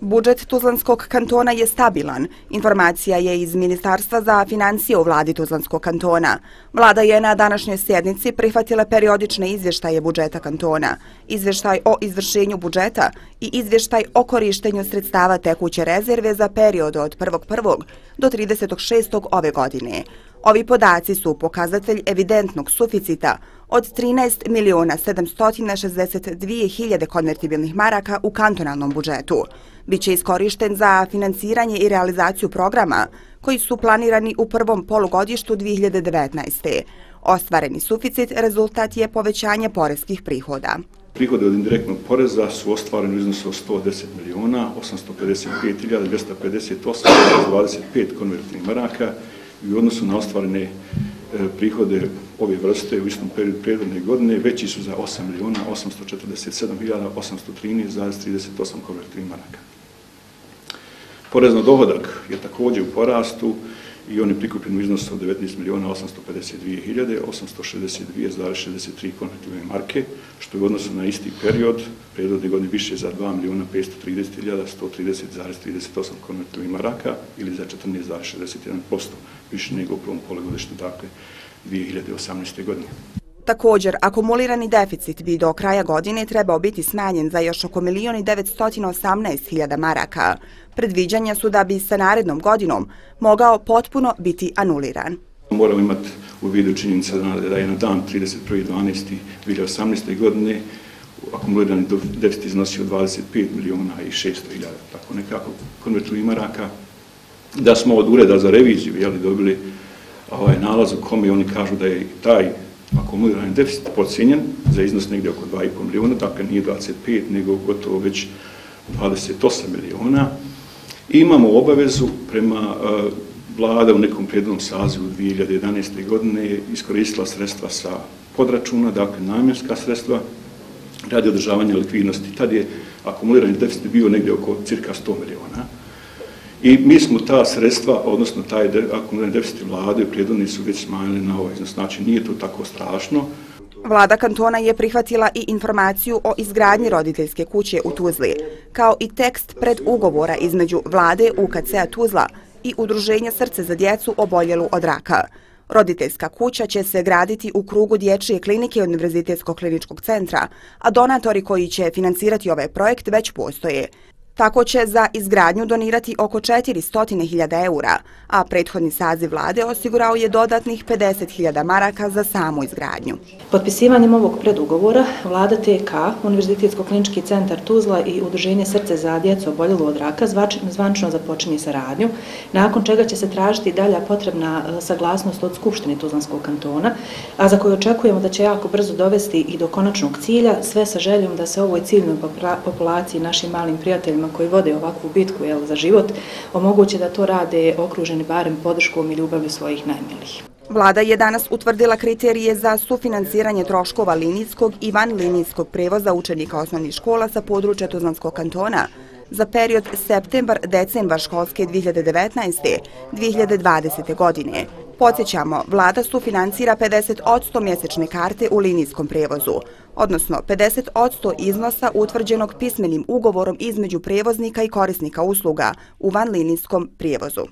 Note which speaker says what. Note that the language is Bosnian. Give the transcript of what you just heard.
Speaker 1: Budžet Tuzlanskog kantona je stabilan. Informacija je iz Ministarstva za financije u vladi Tuzlanskog kantona. Vlada je na današnjoj sjednici prihvatila periodične izvještaje budžeta kantona, izvještaj o izvršenju budžeta i izvještaj o korištenju sredstava tekuće rezerve za period od 1.1. do 36. ove godine. Ovi podaci su pokazatelj evidentnog suficita od 13 miliona 762 hiljade konvertibilnih maraka u kantonalnom budžetu. Biće iskorišten za financiranje i realizaciju programa koji su planirani u prvom polugodištu 2019. Ostvareni suficit rezultat je povećanje poreskih prihoda.
Speaker 2: Prihode od indirektnog poreza su ostvareni u iznosu od 110 miliona 855.258.25 konvertibilnih maraka i u odnosu na ostvarene E, prihode ove vrste u istom periodu prijedodne godine veći su za 8 miliona 847.813,38 konvertibilnih maraka. Porez na dohodak je također u porastu i on je prikupljen u iznosu od 19 miliona 852.862,63 konvertibilne marke, što je u odnosu na isti period prijedodne godine više za 2 miliona 530.130,38 konvertibilnih maraka ili za 14,61% više nego u prvom polegodištu, dakle 2018. godine.
Speaker 1: Također, akumulirani deficit bi do kraja godine trebao biti smanjen za još oko 1.918.000 maraka. Predviđanja su da bi sa narednom godinom mogao potpuno biti anuliran.
Speaker 2: Moramo imati u vidu činjenica da je na dan 31.12.2018. godine akumulirani deficit iznosio 25 miliona i 600 hiljada, tako nekako konvertili maraka. Da smo od ureda za reviziju jeli, dobili ovaj nalaz u kome oni kažu da je taj akumulirani deficit pocijenjen za iznos negdje oko 2,5 miliona, dakle nije 25, nego gotovo već 28 miliona. I imamo obavezu prema uh, vlada u nekom prijednom sazivu 2011. godine iskoristila sredstva sa podračuna, dakle namjenska sredstva, radi održavanja likvidnosti. Tad je akumulirani deficit bio negdje oko cirka 100 miliona. I mi smo ta sredstva, odnosno taj akumulirani deficit vlade u prijedodni su već smanjili na ovaj iznos. Znači nije to tako strašno.
Speaker 1: Vlada kantona je prihvatila i informaciju o izgradnji roditeljske kuće u Tuzli, kao i tekst pred ugovora između vlade UKC-a Tuzla i Udruženja Srce za djecu oboljelu od raka. Roditeljska kuća će se graditi u krugu dječje klinike Univerzitetskog kliničkog centra, a donatori koji će financirati ovaj projekt već postoje. Tako će za izgradnju donirati oko 400.000 eura, a prethodni saziv vlade osigurao je dodatnih 50.000 maraka za samu izgradnju.
Speaker 3: Potpisivanjem ovog predugovora vlada TK, Univerzitetsko-klinički centar Tuzla i Udruženje srce za djecu oboljelo od raka zvančno započinje saradnju, nakon čega će se tražiti dalja potrebna e, saglasnost od Skupštine Tuzlanskog kantona, a za koju očekujemo da će jako brzo dovesti i do konačnog cilja, sve sa željom da se ovoj ciljnoj populaciji našim malim prijateljima ljudima koji vode ovakvu bitku jel, za život omoguće da to rade okruženi barem podrškom i ljubavlju svojih najmilijih.
Speaker 1: Vlada je danas utvrdila kriterije za sufinansiranje troškova linijskog i vanlinijskog prevoza učenika osnovnih škola sa područja Tuzlanskog kantona za period septembar-decembar školske 2019-2020. godine. Podsjećamo, vlada sufinansira 50% mjesečne karte u linijskom prevozu, odnosno 50% iznosa utvrđenog pismenim ugovorom između prevoznika i korisnika usluga u vanlinijskom prevozu.